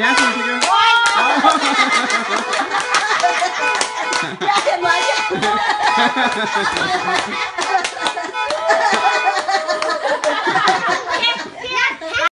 Dance with me, girl.